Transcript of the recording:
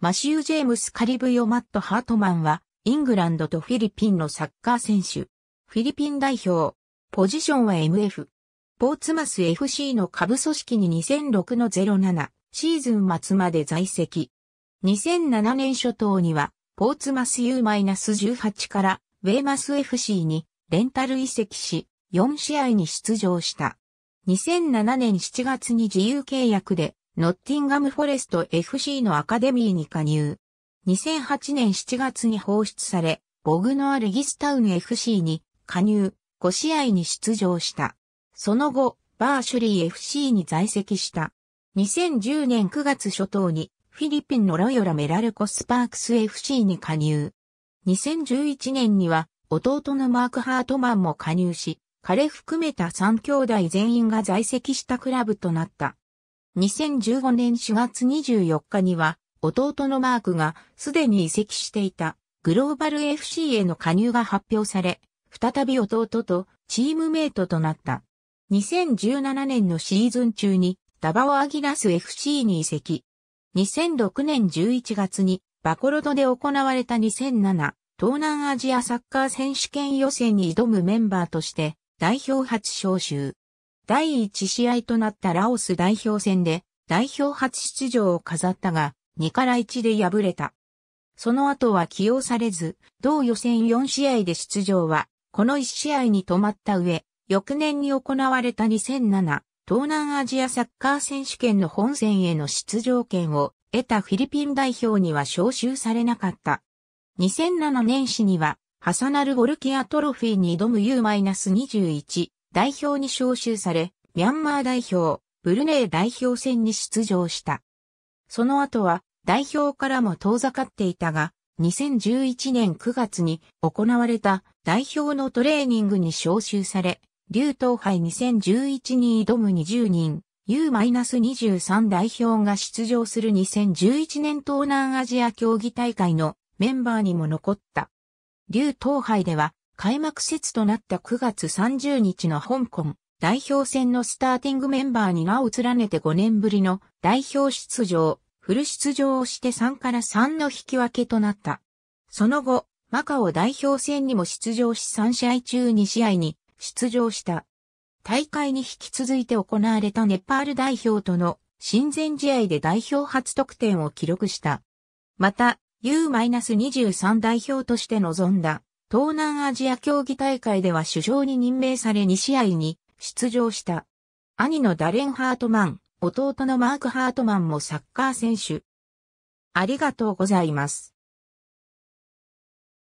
マシュー・ジェームス・カリブヨ・マット・ハートマンは、イングランドとフィリピンのサッカー選手。フィリピン代表。ポジションは MF。ポーツマス FC の下部組織に2006の07シーズン末まで在籍。2007年初頭には、ポーツマス U-18 からウェーマス FC にレンタル移籍し、4試合に出場した。2007年7月に自由契約でノッティンガムフォレスト FC のアカデミーに加入。2008年7月に放出され、ボグノア・レギスタウン FC に加入、5試合に出場した。その後、バーシュリー FC に在籍した。2010年9月初頭にフィリピンのロヨラメラルコスパークス FC に加入。2011年には弟のマーク・ハートマンも加入し、彼含めた3兄弟全員が在籍したクラブとなった。2015年4月24日には、弟のマークがすでに移籍していたグローバル FC への加入が発表され、再び弟とチームメイトとなった。2017年のシーズン中にダバオアギラス FC に移籍。2006年11月にバコロドで行われた2007東南アジアサッカー選手権予選に挑むメンバーとして代表初招集。第1試合となったラオス代表戦で代表初出場を飾ったが、2から1で敗れた。その後は起用されず、同予選4試合で出場は、この1試合に止まった上、翌年に行われた2007東南アジアサッカー選手権の本戦への出場権を得たフィリピン代表には招集されなかった。2007年始には、ハサナル・ボルキアトロフィーに挑む U-21 代表に招集され、ミャンマー代表、ブルネイ代表戦に出場した。その後は代表からも遠ざかっていたが、2011年9月に行われた代表のトレーニングに招集され、竜東杯2011に挑む20人、U-23 代表が出場する2011年東南アジア競技大会のメンバーにも残った。竜東杯では開幕節となった9月30日の香港代表戦のスターティングメンバーに名を連ねて5年ぶりの代表出場、フル出場をして3から3の引き分けとなった。その後、マカオ代表戦にも出場し3試合中2試合に出場した。大会に引き続いて行われたネパール代表との親善試合で代表初得点を記録した。また、U-23 代表として臨んだ東南アジア競技大会では首相に任命され2試合に出場した。兄のダレン・ハートマン、弟のマーク・ハートマンもサッカー選手。ありがとうございます。